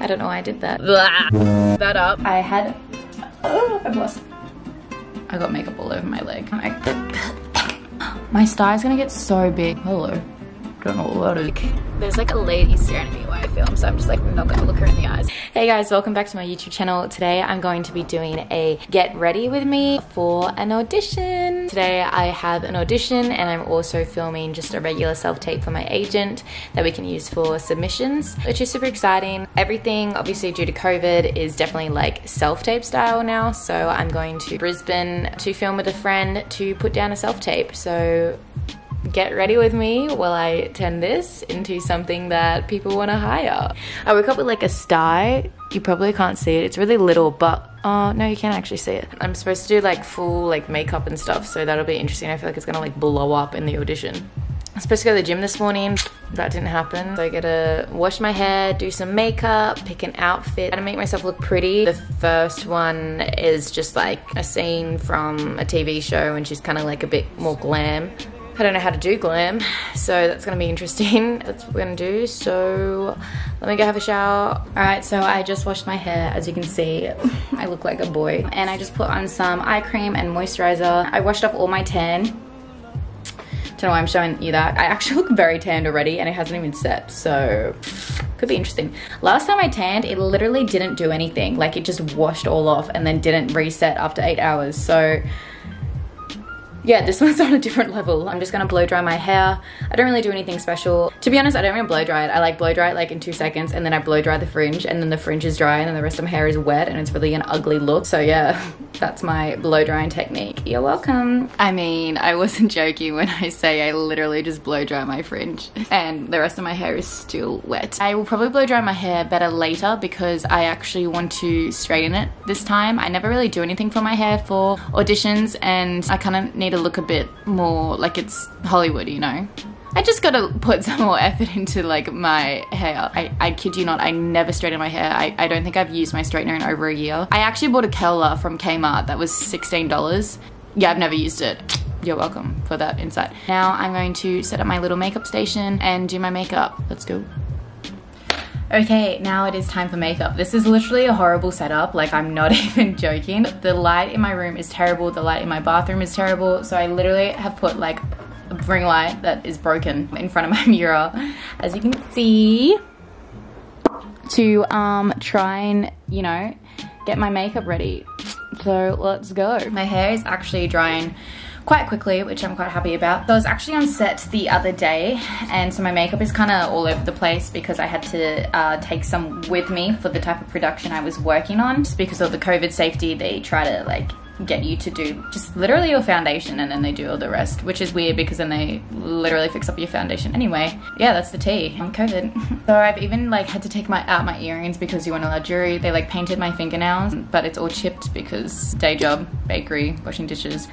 I don't know why I did that. Blah. That up. I had, oh, I've lost. I got makeup all over my leg. My star is gonna get so big. Hello. Don't know what it is. There's like a lady staring at me while I film, so I'm just like not gonna look her in the eyes. Hey guys, welcome back to my YouTube channel. Today I'm going to be doing a get ready with me for an audition. Today I have an audition and I'm also filming just a regular self-tape for my agent that we can use for submissions, which is super exciting. Everything, obviously due to COVID, is definitely like self-tape style now. So I'm going to Brisbane to film with a friend to put down a self-tape. So get ready with me while I turn this into something that people want to hire. I woke up with like a sty. You probably can't see it. It's really little, but oh no, you can't actually see it. I'm supposed to do like full like makeup and stuff, so that'll be interesting. I feel like it's gonna like blow up in the audition. I'm supposed to go to the gym this morning. That didn't happen. So I gotta wash my hair, do some makeup, pick an outfit, to make myself look pretty. The first one is just like a scene from a TV show and she's kind of like a bit more glam. I don't know how to do glam, so that's gonna be interesting. That's what we're gonna do. So let me go have a shower. All right, so I just washed my hair. As you can see, I look like a boy. And I just put on some eye cream and moisturizer. I washed off all my tan. Don't know why I'm showing you that. I actually look very tanned already and it hasn't even set, so could be interesting. Last time I tanned, it literally didn't do anything. Like it just washed all off and then didn't reset after eight hours. So yeah, this one's on a different level. I'm just gonna blow dry my hair. I don't really do anything special. To be honest, I don't even blow dry it. I like blow dry it like in two seconds and then I blow dry the fringe and then the fringe is dry and then the rest of my hair is wet and it's really an ugly look. So yeah, that's my blow drying technique. You're welcome. I mean, I wasn't joking when I say I literally just blow dry my fringe and the rest of my hair is still wet. I will probably blow dry my hair better later because I actually want to straighten it this time. I never really do anything for my hair for auditions and I kind of need to look a bit more like it's Hollywood, you know? I just gotta put some more effort into like my hair. I, I kid you not, I never straighten my hair. I, I don't think I've used my straightener in over a year. I actually bought a curler from Kmart that was $16. Yeah, I've never used it. You're welcome for that insight. Now I'm going to set up my little makeup station and do my makeup. Let's go. Okay, now it is time for makeup. This is literally a horrible setup, like I'm not even joking. The light in my room is terrible, the light in my bathroom is terrible, so I literally have put like a ring light that is broken in front of my mirror, as you can see, to um, try and, you know, get my makeup ready. So let's go. My hair is actually drying quite quickly, which I'm quite happy about. I was actually on set the other day, and so my makeup is kind of all over the place because I had to uh, take some with me for the type of production I was working on. Just because of the COVID safety, they try to like get you to do just literally your foundation and then they do all the rest, which is weird because then they literally fix up your foundation. Anyway, yeah, that's the tea. I'm COVID. so I've even like had to take my out my earrings because you weren't allowed jewelry. They like painted my fingernails, but it's all chipped because day job, bakery, washing dishes.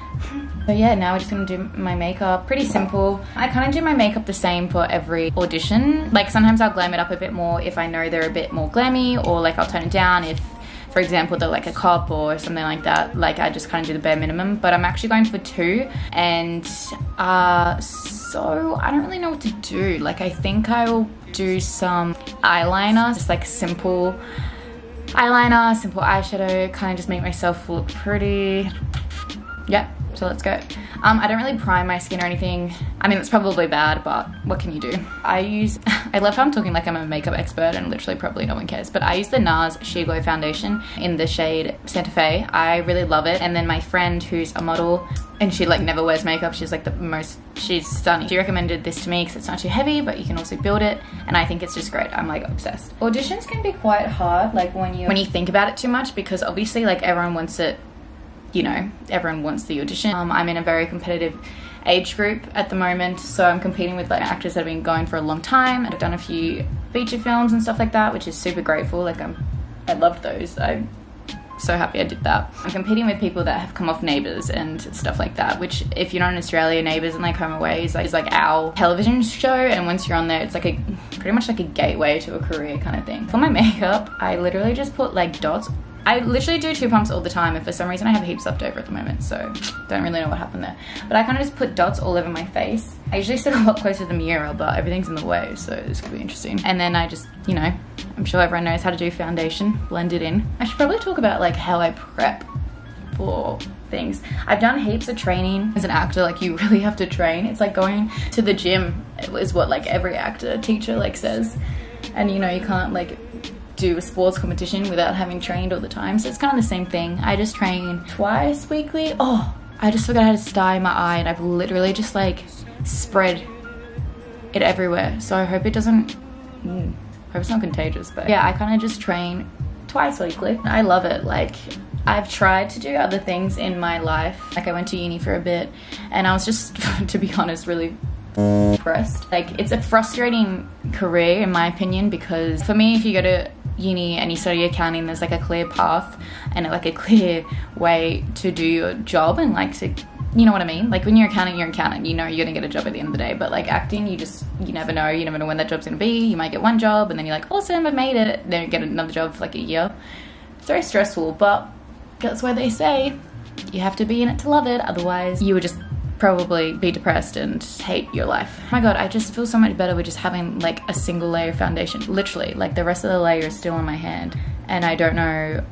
So yeah, now we're just gonna do my makeup. Pretty simple. I kind of do my makeup the same for every audition. Like sometimes I'll glam it up a bit more if I know they're a bit more glammy or like I'll tone it down if for example, they're like a cup or something like that. Like I just kind of do the bare minimum, but I'm actually going for two. And uh, so I don't really know what to do. Like I think I will do some eyeliner, just like simple eyeliner, simple eyeshadow, kind of just make myself look pretty. Yep, so let's go. Um, I don't really prime my skin or anything. I mean, it's probably bad, but what can you do? I use, I love how I'm talking like I'm a makeup expert and literally probably no one cares, but I use the NARS Sheer Glow Foundation in the shade Santa Fe. I really love it. And then my friend who's a model and she like never wears makeup, she's like the most, she's stunning. She recommended this to me because it's not too heavy, but you can also build it. And I think it's just great. I'm like obsessed. Auditions can be quite hard, like when you, when you think about it too much because obviously like everyone wants it you know, everyone wants the audition. Um, I'm in a very competitive age group at the moment, so I'm competing with like actors that have been going for a long time. I've done a few feature films and stuff like that, which is super grateful. Like I'm, I loved those. I'm so happy I did that. I'm competing with people that have come off Neighbours and stuff like that, which if you're not in Australia, Neighbours and like Home Away is like, is like our television show, and once you're on there, it's like a pretty much like a gateway to a career kind of thing. For my makeup, I literally just put like dots I literally do two pumps all the time and for some reason I have heaps left over at the moment so don't really know what happened there. But I kind of just put dots all over my face I usually sit a lot closer to the mirror, but everything's in the way, so this could be interesting. And then I just, you know, I'm sure everyone knows how to do foundation, blend it in. I should probably talk about like how I prep for things. I've done heaps of training as an actor, like you really have to train. It's like going to the gym is what like every actor teacher like says. And you know, you can't like do a sports competition without having trained all the time. So it's kind of the same thing. I just train twice weekly. Oh, I just forgot how to style my eye and I've literally just like spread it everywhere. So I hope it doesn't, mm, hope it's not contagious. But yeah, I kind of just train twice weekly. I love it. Like I've tried to do other things in my life. Like I went to uni for a bit and I was just, to be honest, really depressed. Like it's a frustrating career in my opinion because for me, if you go to uni and you study accounting, there's like a clear path and like a clear way to do your job and like to you know what I mean? Like when you're accounting, you're accounting. You know you're gonna get a job at the end of the day. But like acting, you just you never know. You never know when that job's gonna be. You might get one job and then you're like, awesome, I made it. Then you get another job for like a year. It's very stressful, but that's why they say you have to be in it to love it. Otherwise, you would just probably be depressed and hate your life. Oh my god, I just feel so much better with just having like a single layer of foundation. Literally, like the rest of the layer is still on my hand and I don't know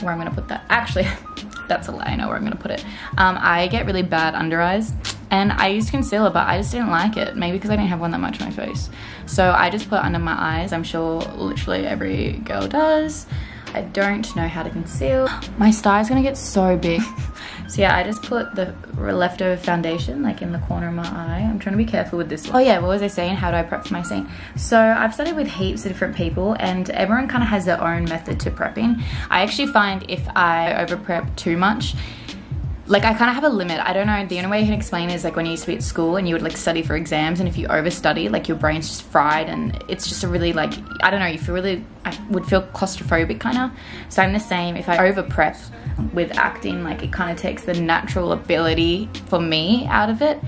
where I'm gonna put that. Actually, that's a lie, I know where I'm gonna put it. Um, I get really bad under eyes and I used concealer but I just didn't like it. Maybe because I didn't have one that much on my face. So I just put under my eyes. I'm sure literally every girl does. I don't know how to conceal. My star is gonna get so big. so yeah, I just put the leftover foundation like in the corner of my eye. I'm trying to be careful with this one. Oh yeah, what was I saying? How do I prep for my scene? So I've studied with heaps of different people and everyone kind of has their own method to prepping. I actually find if I over prep too much, like I kind of have a limit. I don't know. The only way I can explain is like when you used to be at school and you would like study for exams, and if you overstudy, like your brain's just fried, and it's just a really like I don't know. You feel really I would feel claustrophobic kind of. So I'm the same. If I over prep with acting, like it kind of takes the natural ability for me out of it.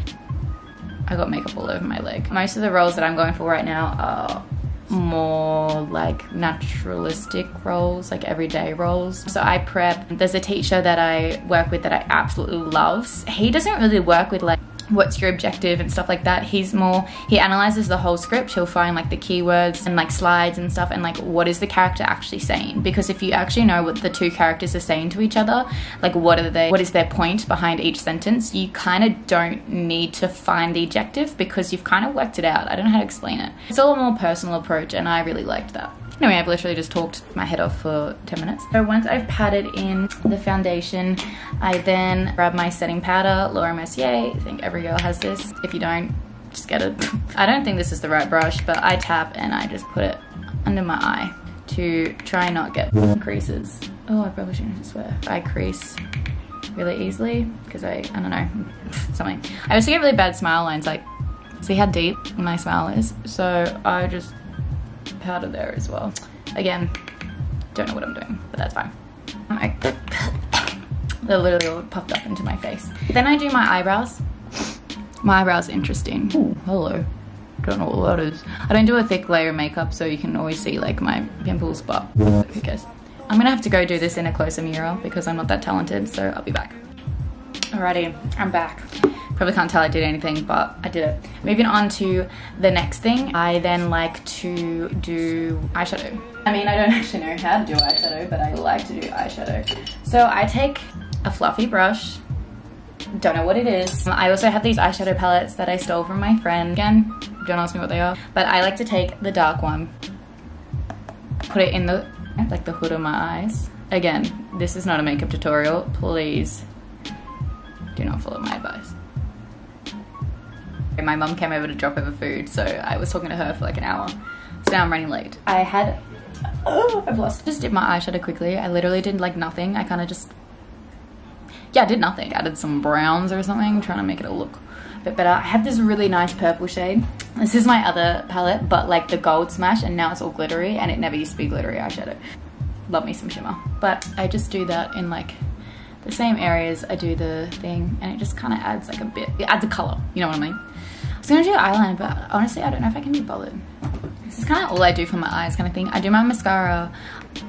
I got makeup all over my leg. Most of the roles that I'm going for right now are more like naturalistic roles, like everyday roles. So I prep. There's a teacher that I work with that I absolutely love. He doesn't really work with like what's your objective and stuff like that. He's more, he analyzes the whole script. He'll find like the keywords and like slides and stuff and like what is the character actually saying? Because if you actually know what the two characters are saying to each other, like what are they, what is their point behind each sentence, you kind of don't need to find the objective because you've kind of worked it out. I don't know how to explain it. It's all a more personal approach and I really liked that. Anyway, I've literally just talked my head off for 10 minutes. So once I've patted in the foundation, I then grab my setting powder, Laura Mercier. I think every girl has this. If you don't, just get it. I don't think this is the right brush, but I tap and I just put it under my eye to try not get creases. Oh, I probably shouldn't swear. I crease really easily because I, I don't know, something. I also get really bad smile lines, like, see how deep my smile is? So I just powder there as well. Again, don't know what I'm doing, but that's fine. I, they're literally all puffed up into my face. Then I do my eyebrows. My eyebrows interesting. Ooh, hello. Don't know what that is. I don't do a thick layer of makeup so you can always see like my pimples, but who cares. I'm gonna have to go do this in a closer mirror because I'm not that talented, so I'll be back. Alrighty, I'm back. Probably can't tell I did anything, but I did it. Moving on to the next thing, I then like to do eyeshadow. I mean, I don't actually know how to do eyeshadow, but I like to do eyeshadow. So I take a fluffy brush, don't know what it is. I also have these eyeshadow palettes that I stole from my friend. Again, don't ask me what they are, but I like to take the dark one, put it in the, like the hood of my eyes. Again, this is not a makeup tutorial. Please do not follow my advice. My mum came over to drop over food, so I was talking to her for like an hour. So now I'm running late. I had, oh, I've lost. Just did my eyeshadow quickly. I literally did like nothing. I kind of just, yeah, I did nothing. Added some browns or something, trying to make it look a bit better. I have this really nice purple shade. This is my other palette, but like the gold smash, and now it's all glittery, and it never used to be glittery eyeshadow. Love me some shimmer. But I just do that in like the same areas I do the thing, and it just kind of adds like a bit, it adds a color, you know what I mean? I was gonna do eyeliner, but honestly, I don't know if I can be bothered. This is kind of all I do for my eyes kind of thing. I do my mascara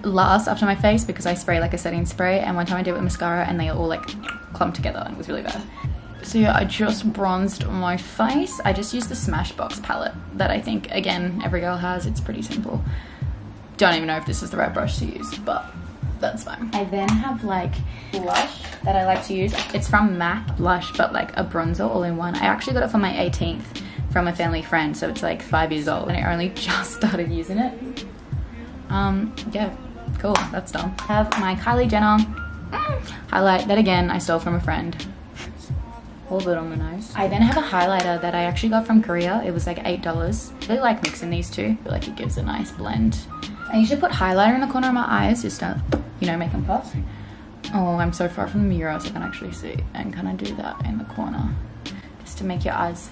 last after my face because I spray like a setting spray and one time I did it with mascara and they all like clumped together and it was really bad. So yeah, I just bronzed my face. I just used the Smashbox palette that I think, again, every girl has. It's pretty simple. Don't even know if this is the right brush to use, but that's fine. I then have like blush that I like to use. It's from MAC blush, but like a bronzer all in one. I actually got it for my 18th from a family friend, so it's like five years old and I only just started using it. Um, yeah, cool, that's done. I have my Kylie Jenner highlight that again I stole from a friend. Hold it on the nose. I then have a highlighter that I actually got from Korea. It was like $8. I really like mixing these two. I feel like it gives a nice blend. I usually put highlighter in the corner of my eyes just to, you know, make them pop. Oh, I'm so far from the mirror so I can actually see and kind of do that in the corner just to make your eyes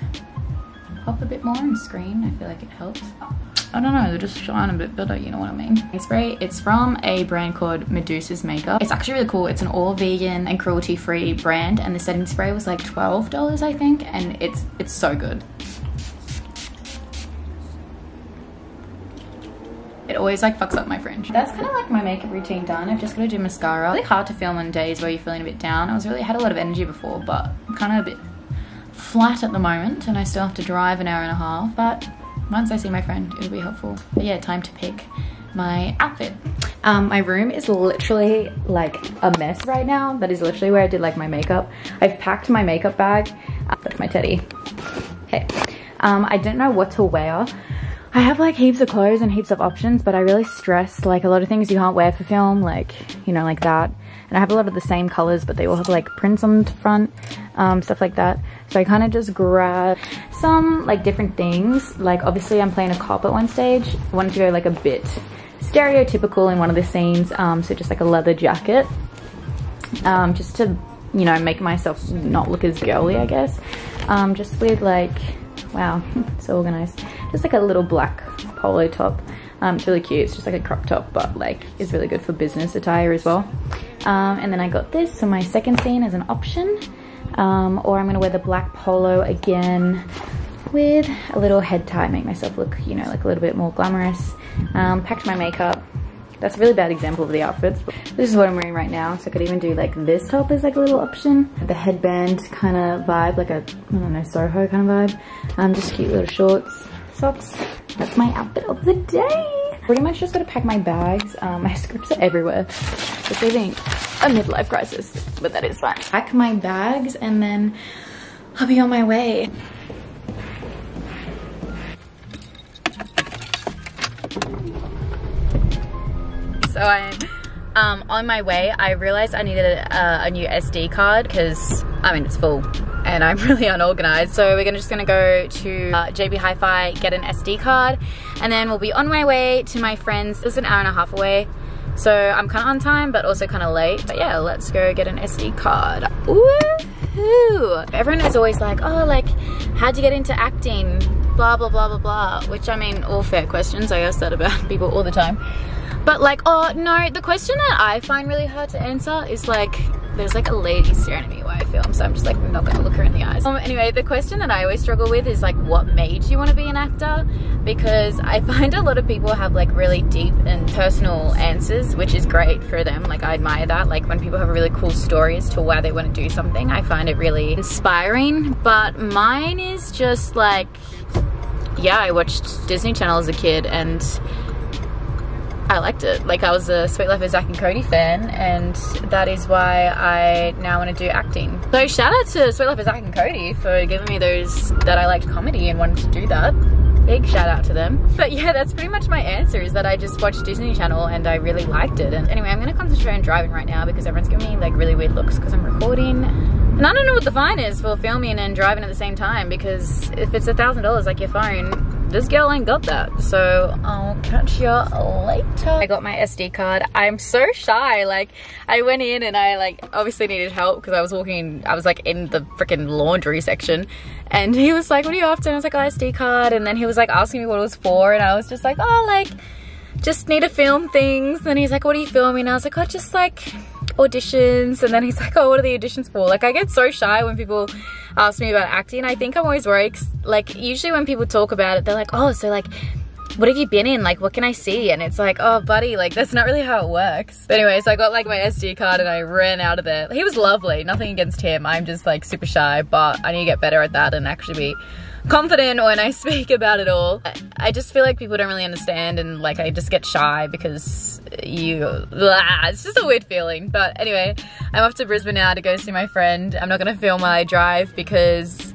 pop a bit more and screen. I feel like it helps. I don't know, they just shine a bit better, you know what I mean? Spray, it's from a brand called Medusa's Makeup. It's actually really cool. It's an all vegan and cruelty free brand and the setting spray was like $12 I think and it's it's so good. Always like fucks up my fringe. That's kind of like my makeup routine done. I've just got to do mascara. Really hard to film on days where you're feeling a bit down. I was really had a lot of energy before, but I'm kind of a bit flat at the moment and I still have to drive an hour and a half. But once I see my friend, it'll be helpful. But yeah, time to pick my outfit. Um, my room is literally like a mess right now. That is literally where I did like my makeup. I've packed my makeup bag. That's my teddy. Okay. Um, I didn't know what to wear. I have like heaps of clothes and heaps of options, but I really stress like a lot of things you can't wear for film, like, you know, like that. And I have a lot of the same colors, but they all have like prints on the front, um, stuff like that. So I kind of just grab some like different things. Like obviously I'm playing a cop at one stage. I wanted to go like a bit stereotypical in one of the scenes. Um, so just like a leather jacket. Um, just to, you know, make myself not look as girly, I guess. Um, just with like, wow, so organized. Just like a little black polo top. Um, it's really cute. It's just like a crop top, but like is really good for business attire as well. Um, and then I got this for my second scene as an option um, or I'm gonna wear the black polo again with a little head tie, make myself look, you know, like a little bit more glamorous. Um, packed my makeup. That's a really bad example of the outfits, this is what I'm wearing right now. So I could even do like this top as like a little option. The headband kind of vibe, like a, I don't know, Soho kind of vibe. Um, just cute little shorts, socks. That's my outfit of the day. Pretty much just gonna pack my bags. Um, my scripts are everywhere. It's leaving a midlife crisis, but that is fine. Pack my bags and then I'll be on my way. So I'm um, on my way. I realized I needed a, a new SD card because, I mean, it's full and I'm really unorganized. So we're gonna, just gonna go to uh, JB Hi-Fi, get an SD card, and then we'll be on my way to my friend's. It's an hour and a half away. So I'm kind of on time, but also kind of late. But yeah, let's go get an SD card. Woohoo! Everyone is always like, oh, like, how'd you get into acting? Blah, blah, blah, blah, blah. Which, I mean, all fair questions. I ask that about people all the time. But like, oh, no, the question that I find really hard to answer is like, there's like a lady staring at me while I film, so I'm just like not gonna look her in the eyes. Um, anyway, the question that I always struggle with is like, what made you want to be an actor? Because I find a lot of people have like really deep and personal answers, which is great for them. Like I admire that. Like when people have a really cool story as to why they want to do something, I find it really inspiring. But mine is just like, yeah, I watched Disney Channel as a kid and I liked it. Like I was a Suite Life of Zack and Cody fan and that is why I now want to do acting. So shout out to Suite Life of Zack and Cody for giving me those that I liked comedy and wanted to do that. Big shout out to them. But yeah, that's pretty much my answer is that I just watched Disney Channel and I really liked it. And anyway, I'm gonna concentrate on driving right now because everyone's giving me like really weird looks because I'm recording. And I don't know what the fine is for filming and driving at the same time because if it's a thousand dollars like your phone, this girl ain't got that. So I'll catch you later. I got my SD card. I'm so shy. Like I went in and I like obviously needed help because I was walking, I was like in the freaking laundry section. And he was like, what are you after? And I was like, oh, SD card. And then he was like asking me what it was for. And I was just like, oh, like, just need to film things. And he's like, what are you filming? And I was like, oh, just like auditions. And then he's like, oh, what are the auditions for? Like I get so shy when people ask me about acting. I think I'm always worried, like usually when people talk about it, they're like, oh, so like, what have you been in? Like, what can I see? And it's like, oh, buddy, like, that's not really how it works. But anyway, so I got like my SD card and I ran out of there. He was lovely, nothing against him. I'm just like super shy, but I need to get better at that and actually be confident when I speak about it all. I just feel like people don't really understand and like I just get shy because you, blah, it's just a weird feeling. But anyway, I'm off to Brisbane now to go see my friend. I'm not gonna film while I drive because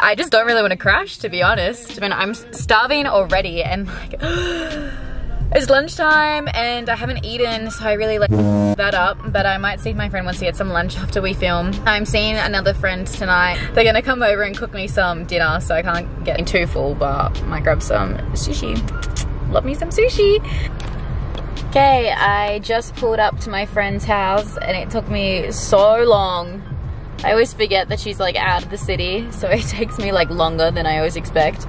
I just don't really want to crash to be honest. I mean, I'm starving already and like, It's lunchtime and I haven't eaten, so I really like that up. But I might see my friend wants to get some lunch after we film. I'm seeing another friend tonight. They're gonna come over and cook me some dinner, so I can't get too full, but I might grab some sushi. Love me some sushi. Okay, I just pulled up to my friend's house and it took me so long. I always forget that she's like out of the city, so it takes me like longer than I always expect.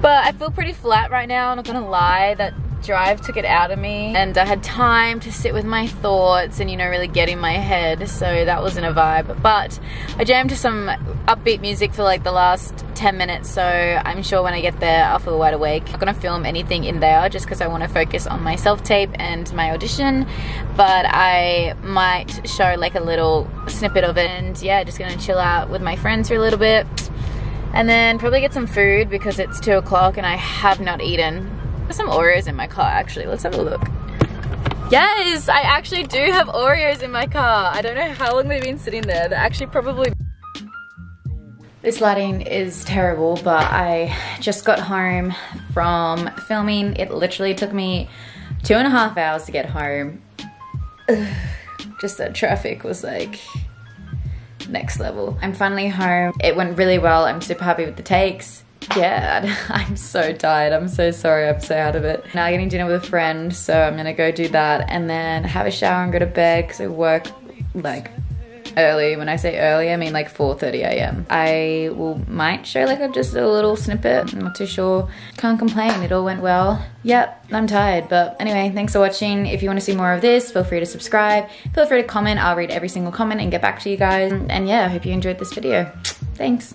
But I feel pretty flat right now, I'm not gonna lie. That drive took it out of me. And I had time to sit with my thoughts and you know really get in my head. So that wasn't a vibe. But I jammed to some upbeat music for like the last 10 minutes. So I'm sure when I get there I'll feel wide awake. I'm not gonna film anything in there just because I want to focus on my self-tape and my audition. But I might show like a little snippet of it. And yeah just gonna chill out with my friends for a little bit. And then probably get some food because it's 2 o'clock and I have not eaten there's some Oreos in my car actually. Let's have a look. Yes, I actually do have Oreos in my car. I don't know how long they've been sitting there. They're actually probably this lighting is terrible, but I just got home from filming. It literally took me two and a half hours to get home. Just the traffic was like next level. I'm finally home. It went really well. I'm super happy with the takes scared. I'm so tired. I'm so sorry. I'm so out of it. Now I'm getting dinner with a friend, so I'm gonna go do that and then have a shower and go to bed because I work like early. When I say early, I mean like 4.30 a.m. I will might show like a, just a little snippet. I'm not too sure. Can't complain. It all went well. Yep, I'm tired. But anyway, thanks for watching. If you want to see more of this, feel free to subscribe. Feel free to comment. I'll read every single comment and get back to you guys. And yeah, I hope you enjoyed this video. Thanks.